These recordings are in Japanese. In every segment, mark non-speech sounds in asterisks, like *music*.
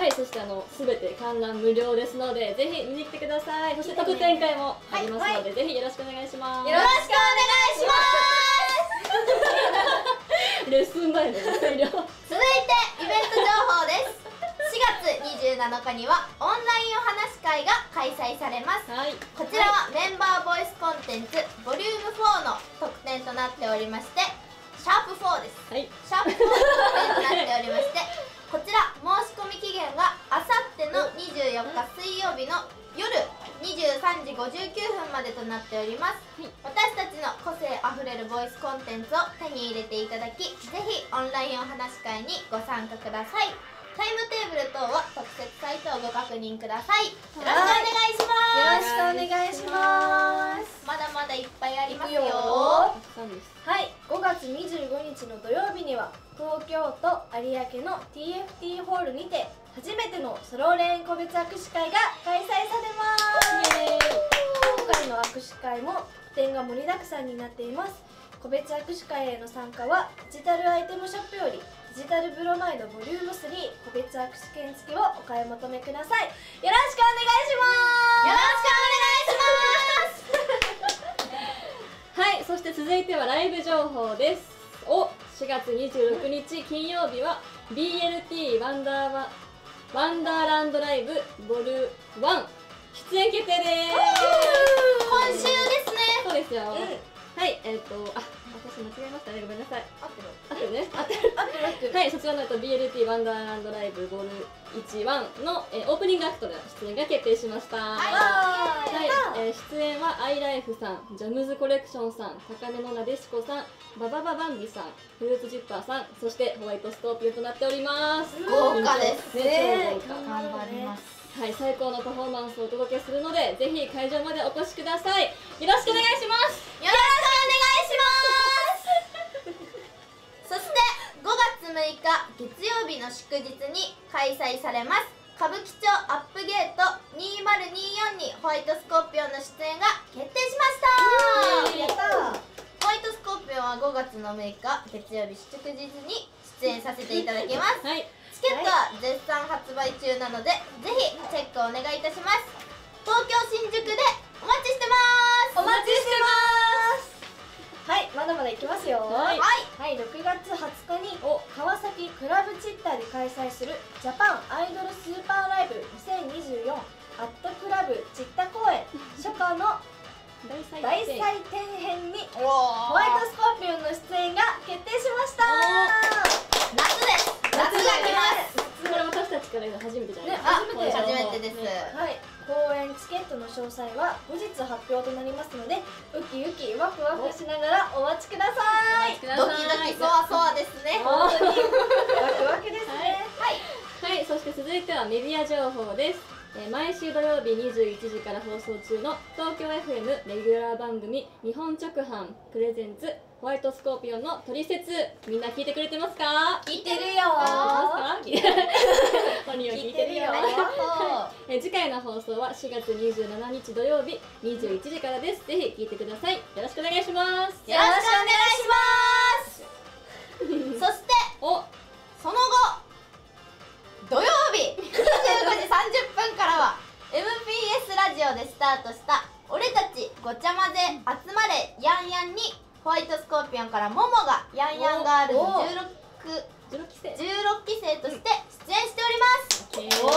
はいそしてあのすべて観覧無料ですのでぜひ見に来てください。そして特典会もありますので、ぜひよろしくお願いします。よろしくお願いします。レッスン前の声量続いてイベント情報です。4月27日にはオンラインお話会が開催されます。はい。こちらはメンバーボイスコンテンツボリューム4の特典となっておりましてシャープ4です。はい。シャープ4の特典となっておりましてこちら申し込み期限があさっての24日水曜日の夜23時59分までとなっております、はい。私たちの個性あふれるボイスコンテンツを手に入れていただきぜひオンラインお話し会にご参加くださいタイムテーブル等は特設サイトをご確認ください。よろしくお願いします。よろしくお願いします。まだまだいっぱいありますよ。はい。5月25日の土曜日には東京都有明の TFT ホールにて初めてのソロレーン個別握手会が開催されます。今回の握手会も特典が盛りだくさんになっています。個別握手会への参加はデジタルアイテムショップよりデジタルブロマイドボリューム3個別握手券付きをお買い求めください。よろしくお願いしよろしく *laughs* はいそして続いてはライブ情報です。お4月26日金曜日は BLT ワンダーワワンダーランドライブボル1出演決定です。今週ですね。そうですよ、ますはいえっ、とあ私間違えましたね。ごめんなさい。合ってるあってるね合ってるあってるあってるはい、そちらのえっと BLT ワンダーランドライブボール11の、えーオープニングアクトでの出演が決定しました。はい。えー出演はアイライフさん、ジャムズコレクションさん、高根のなでしこさん、ババババンビさん、フルーツジッパーさん、そしてホワイトスコーピオンとなっております。豪華です。ねね超豪華頑張りますはい、最高のパフォーマンスをお届けするので、ぜひ会場までお越しください。よろしくお願いします。6日月曜日の祝日に開催されます。歌舞伎町アップゲート2024にホワイトスコーピオンの出演が決定しました。ホワイトスコーピオンは5月の6日月曜日祝日に出演させていただきます。はい、チケットは絶賛発売中なので、ぜひチェックお願いいたします。東京新宿でお待ちしてます。お待ちしてますはいまだまだいきますよ。はい。はい、6月20日にお川崎クラブチッターで開催するジャパンアイドルスーパーライブ2024アットクラブチッタ公演。初夏の大祭大祭典編におホワイトスコーピオンの出演が決定しました。夏です。夏が来ます。これ私たちから初めてじゃないねですか。あ初めて初めてです、ねはい、公演チケットの詳細は後日発表となりますのでウキウキワクワクしながらお待ちください。ドキドキそわそわですね。お本当に。*laughs* ワクワクですね。はい。はい、そして続いてはメディア情報です。えー毎週土曜日21時から放送中の東京 FM レギュラー番組「日本直販プレゼンツホワイトスコーピオン」のトリセツ。みんな聞いてくれてますか？聞いてるよ。あ聞いてますか？本人は聞いてるよ。*laughs* 次回の放送は4月27日土曜日21時からです。ぜひ聞いてください。よろしくお願いします。よろしくお願いします。*laughs* そしてお。その後土曜日25時30分からは MBS ラジオでスタートした「俺たちごちゃ混ぜ集まれヤンヤン」にホワイトスコーピオンからモモがヤンヤンガールズお16 16期生。16期生として出演しております。おお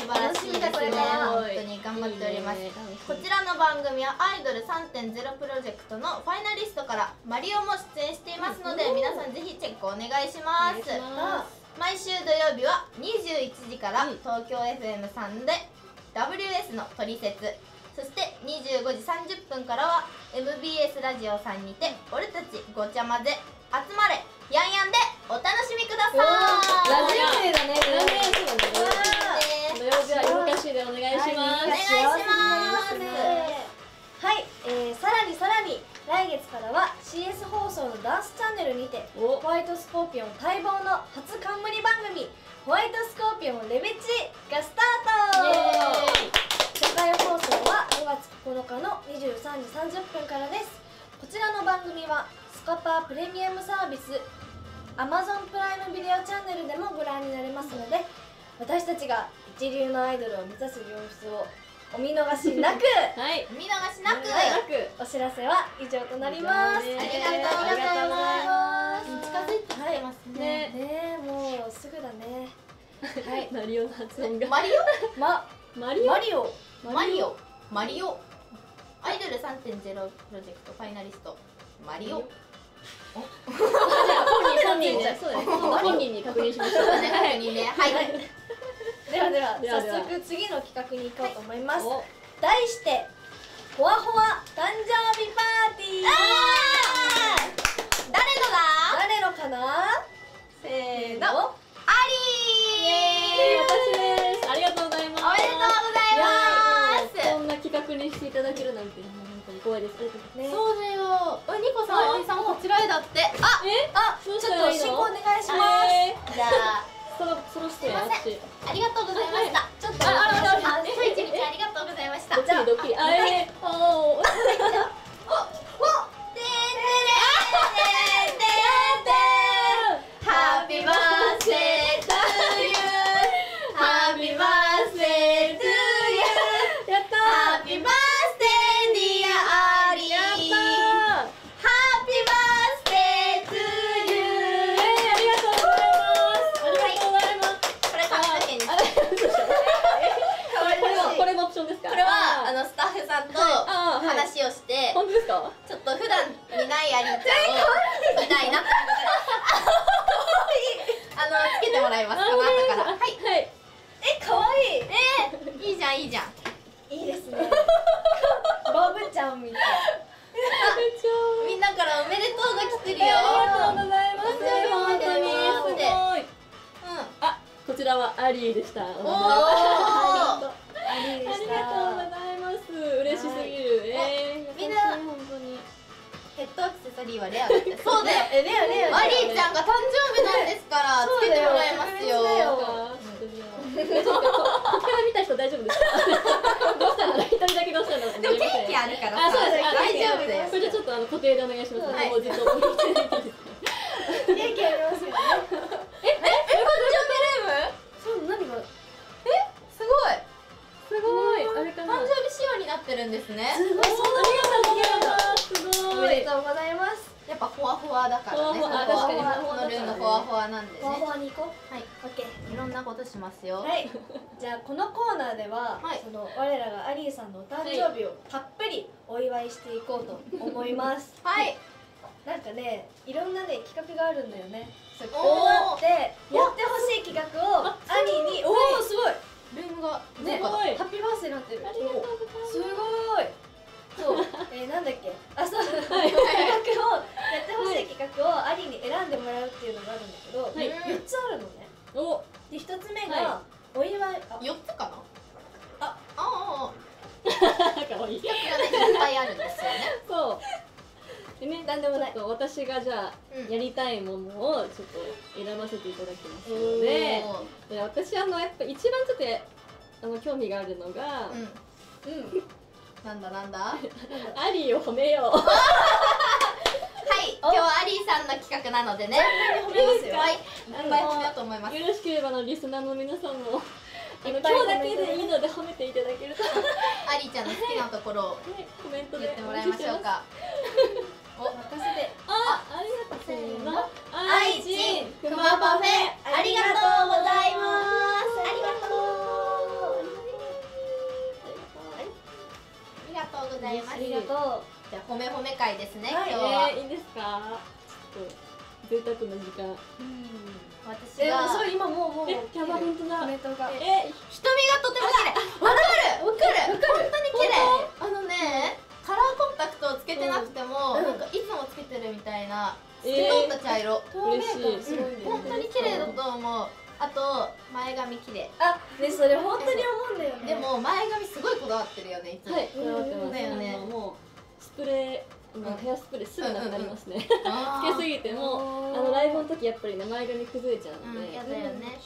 素晴らしいですね。本当に頑張っております。こちらの番組はアイドル3.0プロジェクトのファイナリストからマリオも出演していますので皆さんぜひチェックお願いします毎週土曜日は21時からうん。東京 FM さんで WS のトリセツ。そして25時30分からは MBS ラジオさんにて俺たちごちゃ混ぜ。集まれ。ヤンヤンで。お楽しみください。ラジオ生だね。ラジオ生だねね土曜日は夜更かしでお願いします、お願いします。はい、えー、さらにさらに来月からは CS 放送のダンスチャンネルにてお。ホワイトスコーピオン待望の初レベチ」がスタート初回放送は5月9日の23時30分からです。こちらの番組はスカパープレミアムサービス Amazon プライムビデオチャンネルでもご覧になれますので私たちが一流のアイドルを目指す様子をお見逃しなく *laughs* はい。見逃しなくなくお知らせは以上となります。ありがとうございます。近づいてきてますがとうございねねもうすぐだねはい。マリオの発音が。マリまマリオ？マリオ。オ。マリオ。マリオ。アイドル3.0プロジェクトファイナリスト。マリオ。本人本人ねそうだね本人に確認しましょう。ね確認ね。はい。ではでは早速次の企画に行こうと思います、お題して「ほわほわ誕います。この後から。はい。はい。え可愛いえー、いいじゃんいいじゃん。いいですね。ボブちゃんみたい。みんなからおめでとうが来てるよ。ありがとうございます。本当に。本当に。すごいうんあこちらはアリーでした。おおーありがとうごたざいます。嬉しすぎるヘッドアクセサリーはレアだって。そうだよ。えレアレアアリーちゃんが誕生日なんですからつけてもらいますよ。ここから見た人大丈夫ですかどうしたの一人だけどうしたのでもケーキあるからさあそうですあ大丈夫だよそれじゃちょっとあの固定でお願いします、はいもうずっとますよ。はい、じゃあこのコーナーでは、はい。その我らがアリーさんのお誕生日をたっぷりお祝いしていこうと思います。はい。なんかねいろんなね企画があるんだよね。そこうなってやってほしい企画をあアリーにおおすごい。ルームが。ね。すごい。ハッピーバースデーになって。るありがとうすす。ごいそう、えー、なんだっけ？あそう、はい。企画をやってほしい企画をアリーに選んでもらうっていうのがあるんだけど、はい。4つあるのねおで1つ目が、はお祝いあ四つかな？あああかわいい。いっぱいあるんですよね。*laughs* そう。でねなんでもない。私がじゃあうん。やりたいものをちょっと選ばせていただきますのでで私あのやっぱ一番ちょっとやあの興味があるのが、うん。うん。なんだなんだ？はアリーを褒めよう *laughs* い今日はアリーさんの企画なのでね。褒めますよはいいっぱい褒めようと思います。よろしければあのリスナーの皆さんも今日だけでいいので褒めていただけると、は *laughs* アリーちゃんの好きなところをい、コメントで言ってもらいましょうか。お任せて。あ、ありがとう。せーの。愛知クマパフェ。ありがとうございます。ありがとう。ありがとうございます。ありがとじゃあ褒め褒め会ですね、はい今日は、えー、いいですか？ちょっと贅沢な時間。う私えでもがそう今もうもうえやば本当え瞳がとても綺麗。わかる。わかる。本当に綺麗。あのねカラーコンタクトをつけてなくても、うん。なんかいつもつけてるみたいな透えき通った茶色、透明感すごいん。本当に綺麗だと思う。あと前髪綺麗。あねそれ本当に思うんだよね。でも前髪すごいこだわってるよねいつも、はい、こだわってます。だよね。もうスプレー、まあうん。ヘアスプレーすぐなくなりますね。*laughs* つけすぎてもうあのライブの時やっぱりね前髪崩れちゃうので、うんやだよね。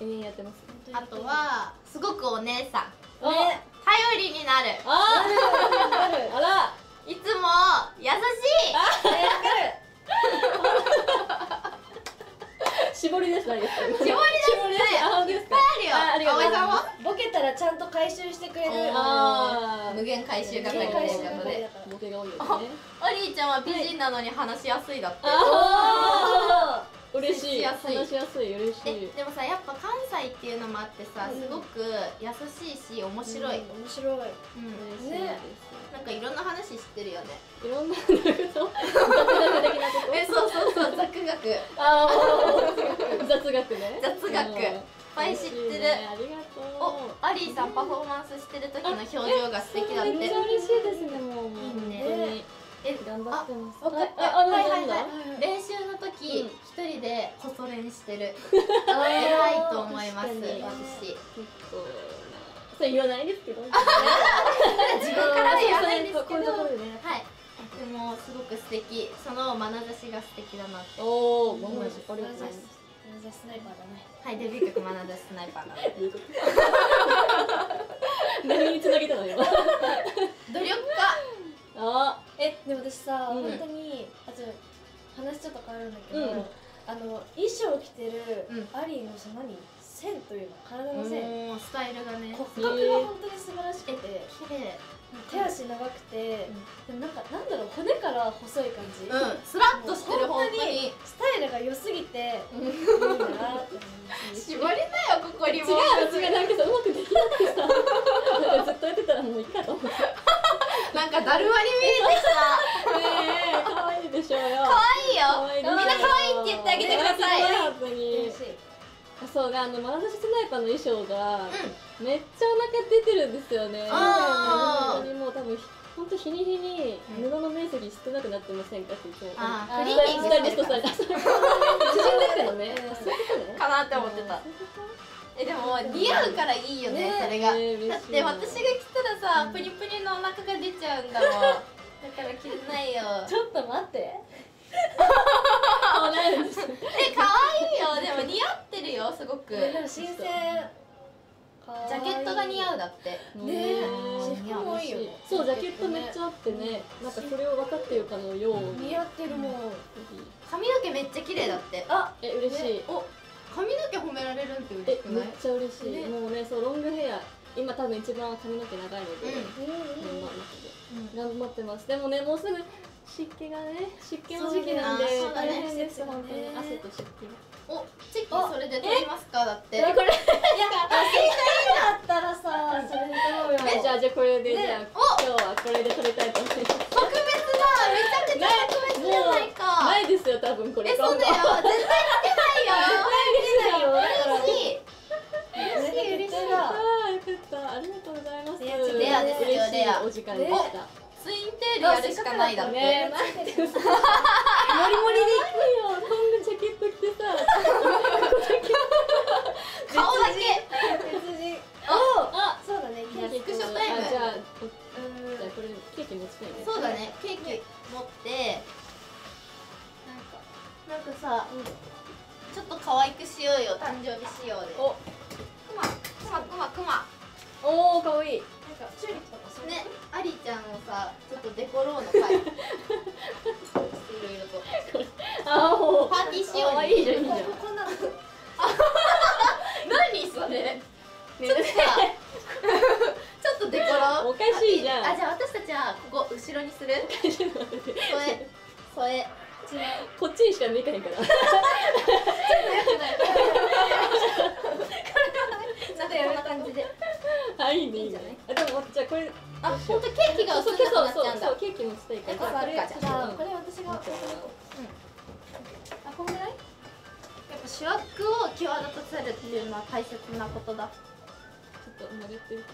永遠やってますね。あとはすごくお姉さん。頼りになる。あ *laughs* あら、いつも優しい。わかる *laughs* 絞りですないです。か。絞りです絞りです。あ、本当ですか？はボケたらちゃんと回収してくれる。あ無限回収ということで。ボケが多いよね。アリーちゃんは美人なのに話しやすいだって。ああ嬉しい。話しやすい嬉しえいでもさやっぱ関西っていうのもあってさうん。すごく優しいし面白い、面白い。うん。嬉しいですなんかいろんな話知ってるよね。いろんな雑学的なこと？えそうそうそう雑学。ああ雑学。ね。雑学。うん。いっぱい知ってる。ありがとう。おアリーさんパフォーマンスしてる時の表情が素敵だって。めっちゃ嬉しいですねもう。いいね。え頑張ってます。あはいはいはいそ練してる。*laughs* 偉いと思います私。結構。なそれ言わないですけど。*laughs* 自分からは言わないんですけど。ね。はい。でもすごく素敵。その眼差しが素敵だなって。おおうんごめんなさい。ありがとうござい。ますじゃスナイパーだね。はいデビュー曲眼差しスナイパーなんで。どういうこと何につなげたの今？努力家。あ。えでも私さ、うん。本当にあちょ話ちょっと変わるんだけど、うんあの衣装着てるうん。アリーのさ何？線というの？体の線。スタイルがね。骨格が本当に素晴らしくて綺麗。手足長くて、でもなんかなんだろう？骨から細い感じ、うん。スラッとしてる本当にスタイルが良すぎてうん。い絞りなよここにも。違う違うなんかさうまくできなくてさ。*laughs* ずっとやってたらもういいかと思って。ねなんかだるまに見えてきた。え可愛いでしょうよ。可愛いよ。みんな可愛いって言ってあげてください。ね本当にそうがあのマラソンスナイパーの衣装がめっちゃお腹出てるんですよね。本当にもう多分本当日に日に布の面積少なくなってませんかっていつもあースクリーニングタイリストさんに縮んでってのねうんあそういうこと？ねかなって思ってたえでも似合うからいいよねね。それが。だって私が着たらさプニプニのお腹が出ちゃうんだもん。だから着れないよ。ちょっと待って。*laughs* え可愛いよ。*laughs* でも似合ってるよすごく。新鮮。ャケットが似合うだって。ねそうジャケットめっちゃあってね。なんかそれを分かってるかのように。似合ってるもん。髪の毛めっちゃ綺麗だって。あえ嬉しい。お髪の毛褒められるって嬉しくない？えめっちゃ嬉しい、ね。もうねそうロングヘア。今多分一番髪の毛長いので、うん。うん。メンバーの中でうん。頑張ってます。でもねもうすぐ湿気がね湿気の時期なんで大変です本当に。汗と湿気が。おチェックそれで撮りますか？だって。えこれ？*laughs* いやだったらさそれでどうよ。じゃあじゃあこれで、ね。じゃあお！今日はこれで撮りたいと思います。特別だめちゃくちゃ特別じゃないか。ないですよ多分これ。えそうだよ絶対着てないよよだから嬉しい。嬉しい嬉しいああよかった。ありがとうございます。レアですよ嬉しいレア。お時間でした、ツインテールやるしかないだ。って、ねモリモリで行くよ。こんなジャケット着てさ。顔だけ。別人あそうだね。ケーキじゃあこれケーキ持ちたいね。そうだね。ケーキ持って。なんかなんかさ、ちょっと可愛くしようよ誕生日仕様で。お。くまくまくま。くまおおかわいい。なんかチューリップとかそうねアリちゃんをさちょっとデコローの回。いろいろと。あーもう。パーティー仕様にいいじゃんいいじゃんここんなの。*laughs* 何それ？ねちょっとさちょっとデコロおかしいじゃん。あじゃあ私たちはここ後ろにする？添え。添えこっちにしか見えかへんからなんかこんな感じであいいねあでもじゃあこれあ本当ケーキが映そうんなくなっちゃうんだ。そうそうケーキ持ちたいからえこれ私が。あこんぐらい？やっぱ主役を際立たせるっていうのは大切なことだ。ちょっと曲がってるけど。ね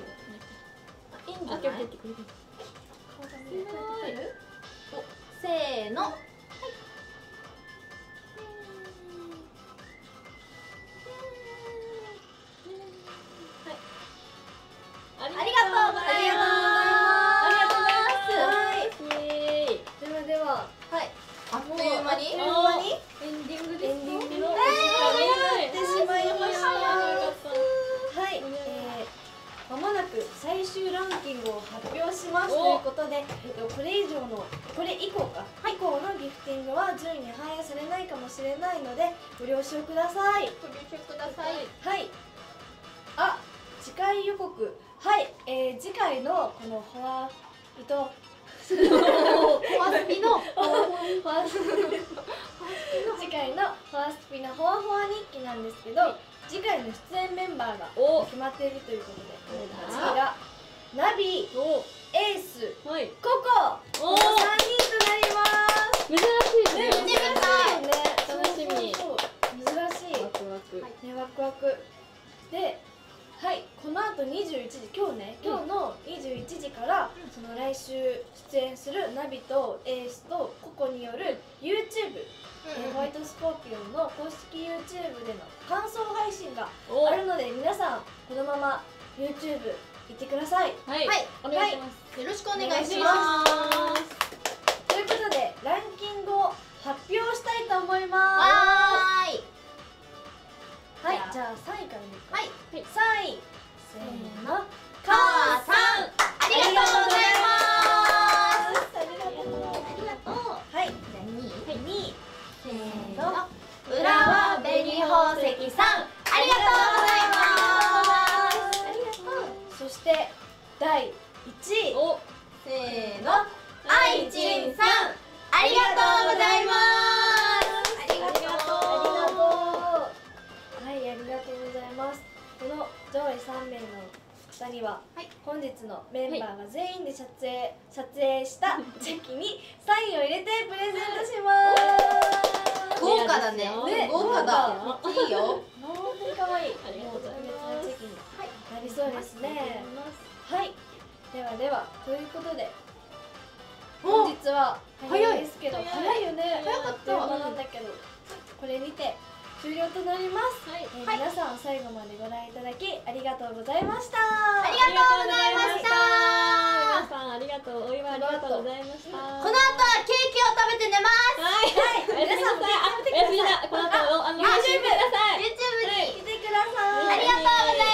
いいんじあゃない？すごい。おせーのありがとうございます。ありがとうござい。ますイエーイではでははいあっという間にあっという間にエンディングでエンディングのおえ時間になってしまいましたはい、えー、まもなく最終ランキングを発表しますということで、えっと、これ以上のこれ以降か、以降のギフティングは順位に反映されないかもしれないのでご了承ください。のこのホワイトコアスピのファースト次回のファースピのホワホワ日記なんですけど次回の出演メンバーが決まっているということで次がナビ YouTube での感想配信がおあるので皆さんこのまま YouTube 行ってください。はい。はい。お願いします。よろしくお願いしまます。ということでランキングを発表したいと思いす。ますはいじゃあ。3位から見るか。はい。3位せーの母さん。ありがとうございます。ありがとう。ありがとう。はいじゃあ2位2位せーの浦和紅宝石さんありがとうございます。ありがとうそして第1位。おせーの。あいちんさんありがとうございます。ありがとうありがとうはいありがとうございます。この上位3名の方には、はい。本日のメンバーが全員で撮影撮影したチェキにサインを入れてプレゼントします豪華だね。ね豪華だ。いいよ本当に可愛いありがとうございなりそうですねはい。ではではということでお！本日は早いですけど早い。よね。早かった。なんだけどこれにて終了となります、はい。えーはい。皆さん最後までご覧いただきありがとうございました。ありがとうございましたさんありがとう。お祝いありがとうございました。この後はケーキを食べて寝ます。はい、はい、皆さん。もね、あ、みなこの後あの YouTube 見ください。YouTube に来てください。ありがとうございます。